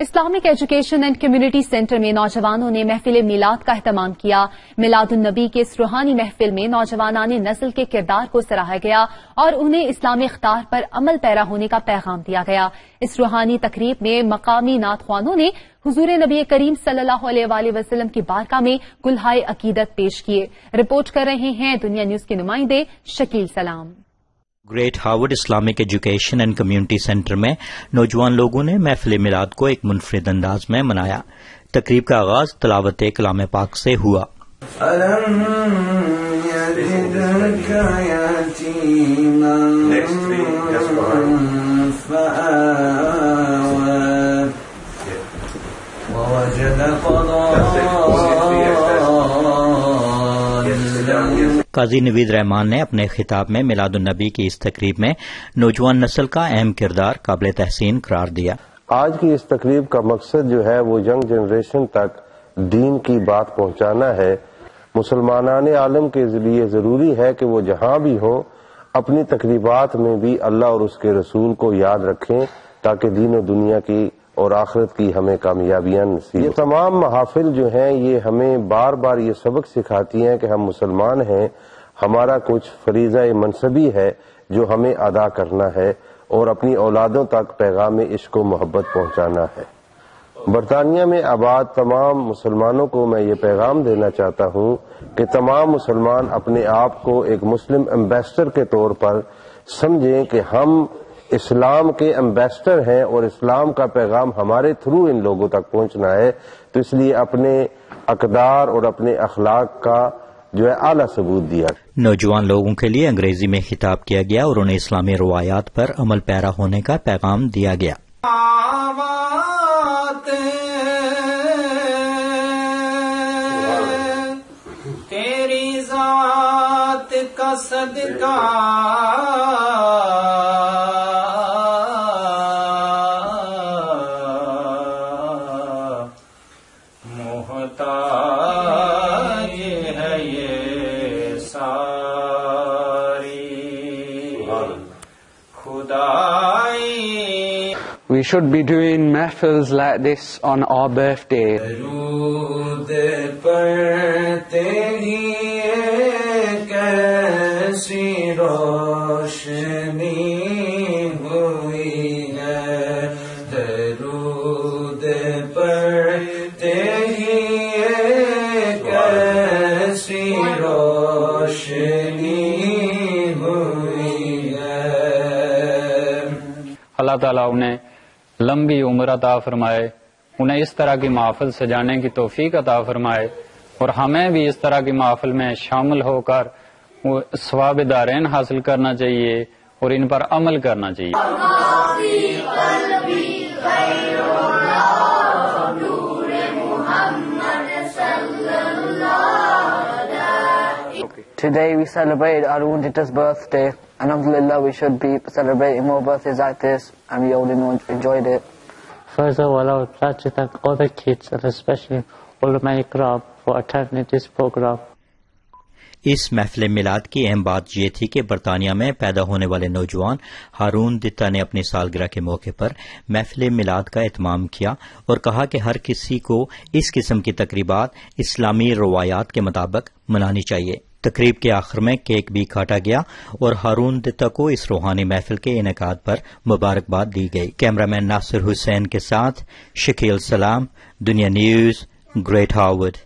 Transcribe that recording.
Islamic education and community centre میں نوجوانوں نے محفل میلاد کا اہتمام کیا۔ میلاد النبی کے اس روحانی محفل میں نوجوانان نسل کے کردار کو سراہا گیا اور انہیں اسلامی اختار پر عمل پیرا ہونے کا پیغام دیا گیا۔ اس روحانی تقریب میں مقامی نعت خوانوں نے حضور نبی کریم صلی اللہ علیہ وآلہ وسلم کی بارکاہ میں گلہائے عقیدت پیش کیے۔ رپورٹ کر رہے ہیں دنیا نیوز کے نمائندے Shakeel Salam. Great Harvard Islamic education and community centre میں نوجوان لوگوں نے محفل میلاد کو ایک منفرد انداز میں منایا۔ تقریب کا آغاز تلاوت کلام پاک سے ہوا۔ قاضی نوید رحمان نے اپنے خطاب میں میلاد النبی کی اس تقریب میں نوجوان نسل کا اہم کردار قابل تحسین قرار دیا۔ آج کی اس تقریب کا مقصد جو ہے وہ ینگ جنریشن تک دین کی بات پہنچانا ہے۔ مسلمانان عالم کے لیے ضروری ہے کہ وہ جہاں بھی ہوں، اپنی تقریبات میں بھی اللہ اور اس کے رسول کو یاد رکھیں تاکہ دین و دنیا کی اور آخرت کی ہمیں کامیابیاں نصیب یہ تمام محافل جو ہیں یہ ہمیں بار بار یہ سبق سکھاتی ہیں کہ ہم مسلمان ہیں ہمارا کچھ فریضہ منصبی ہے جو ہمیں ادا کرنا ہے اور اپنی اولادوں تک پیغام عشق و محبت پہنچانا ہے۔ برطانیہ میں آباد تمام مسلمانوں کو میں یہ پیغام دینا چاہتا ہوں کہ تمام مسلمان اپنے آپ کو ایک مسلم امبیسڈر کے طور پر سمجھیں کہ ہم اسلام کے امبیسڈر ہیں اور اسلام کا پیغام ہمارے تھرو ان لوگوں تک پہنچنا ہے تو اس لیے اپنے اقدار اور اپنے اخلاق کا جو ہے اعلیٰ ثبوت دیا۔ نوجوان لوگوں کے لیے انگریزی میں خطاب کیا گیا اور انہیں اسلامی روایات پر عمل پیرا ہونے کا پیغام دیا گیا۔ تیری ذات کا صدقہ We should be doing mahfils like this on our birthday. اللہ تعالیٰ انہیں لمبی عمر عطا فرمائے، انہیں اس طرح کی محفل سجانے کی توفیق عطا فرمائے اور ہمیں بھی اس طرح کی محفل میں شامل ہو کر ثواب دارین حاصل کرنا چاہیے اور ان پر عمل کرنا چاہیے Today we celebrate Arundita's birthday. And alhamdulillah, we should be celebrating more birthdays like this, and we all enjoyed it. First of all, I would like to thank all the kids, and especially all of my ikram, for attending this program. اس محفل میلاد کی اہم بات یہ تھی کہ برطانیہ میں پیدا ہونے والے نوجوان ہارون دتا نے اپنی سالگرہ کے موقع پر محفل میلاد کا اہتمام کیا اور کہا کہ ہر کسی کو اس قسم کی تقریبات اسلامی روایات کے مطابق منانی چاہیے تقریب کے آخر میں کیک بھی کاٹا گیا اور ہارون دتا کو اس روحانی محفل کے انعقاد پر مبارکباد دی گئی۔ کیمرہ مین ناصر حسین کے ساتھ شکیل سلام، دنیا نیوز، گریٹ ہاورڈ